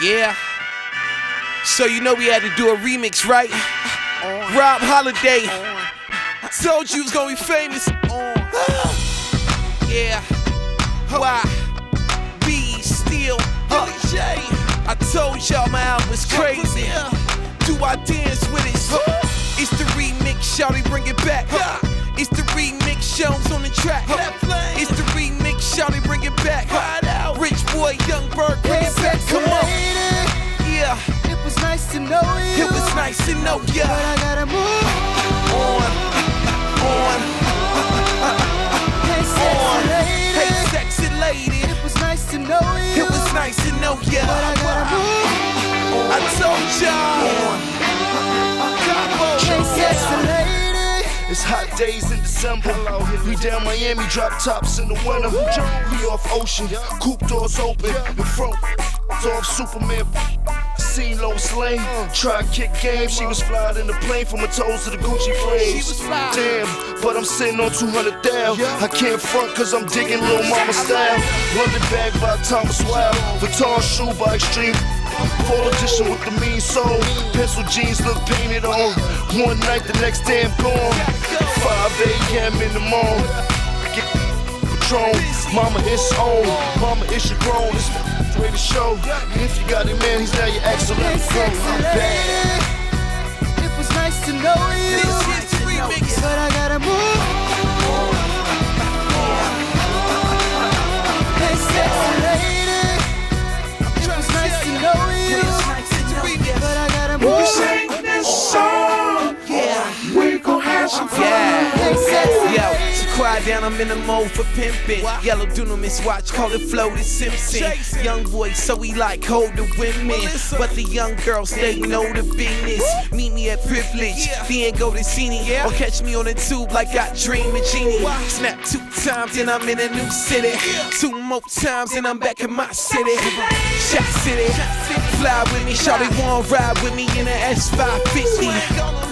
Yeah. So you know we had to do a remix, right? Rob Holiday. Told you it was gonna be famous. yeah. Why? B still. Billy J. I told y'all my album was crazy. Do I dance with it? It's the remix, shawty bring it back. It's the remix, Jones on the track. It's the remix, shawty bring it back. Rich boy, Yung Berg, bring it back. Come on. Was nice to know you. It was nice to know ya. But I gotta move On, on, Hey, sexy on. lady. Hey, sexy lady. It was nice to know you. It was nice to know ya. But I gotta move. I told y'all. Hey, sexy lady. It's hot days in December. We down Miami, drop tops in the winter. We off ocean, coupe doors open, in front off Superman. Seen Lois Lane, try kick game. She was flying in the plane from her toes to the Gucci fly. Damn, but I'm sitting on 200 down. I can't front cause I'm digging Lil Mama style. London bag by Thomas Wylde, Vuitton shoe by Extreme. Full edition with the mean soul. Pencil jeans look painted on. One night, the next day I'm gone. 5 a.m. in the morning. Get Patron. Mama is on. Is your grown. It's the way to show. And if you got it, man, he's now your excellent. Hey, sexy Grown. Bad. It was nice to know you. Down, I'm in the mode for pimping. Yellow Dunamis watch, call it Flo the Simpson. Young boy, so he like hold the women. But the young girls, they know the business. Meet me at Privilege, then go to Cine. Or catch me on the tube like I dream of Jeannie. Snap two times and I'm in a new city. Two more times and I'm back in my city. Shot City, fly with me, shawty wanna ride with me in a S550.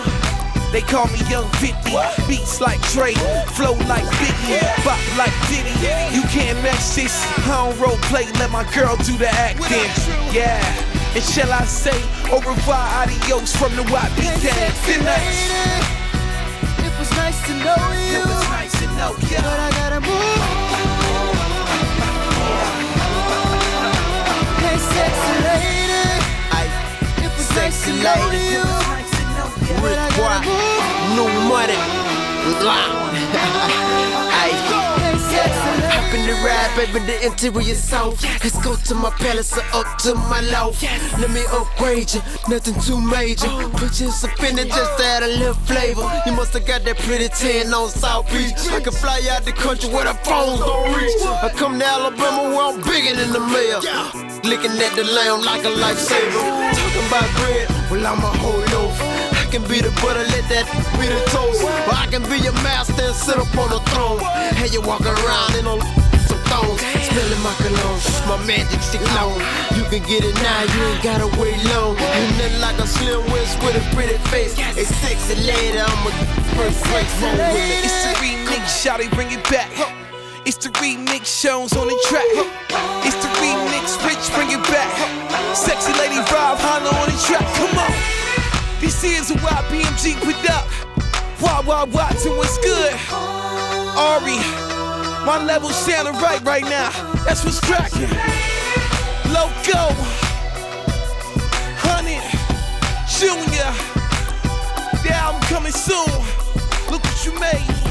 They call me Young 50. Beats like Dre, flow like Biggie, bop like Diddy. You can't match this. I don't role play, let my girl do the acting. Yeah. And shall I say, au revoir, adios from the YB sexy Good night. It was nice to know you. It was nice to know But. I gotta move. Hey, sexy lady. It was nice to know you. New money, loud. Ay. Hey, sexy. Hop in the ride, baby, the interior soft. Let's go to my palace or up to my loft. Let me upgrade you, nothing too major. Put you some in it just to add a little flavor. You must have got that pretty tan on South Beach. I can fly you out the country where the phones don't reach. I come to Alabama where I'm bigger than the mayor. Licking at the lamb like a lifesaver. Talking about bread, well, I'm a whole loaf. I can be the butter, let that be the toast. Or I can be your master and sit up on the throne. Hey, you walking around in some thongs. Smelling my cologne, my magic long. You can get it now, you ain't gotta wait long. Ain't nothing like a slim waist with a pretty face. It's sexy lady, I'm a first place home with. It's the remix, shawty, bring it back. It's the remix, Jones on the track. This is a YBMG put up. why, why, Watson, what's good? Ari, my level sounding right right now. That's what's cracking. Loco, Honey, Junior. The album coming soon. Look what you made.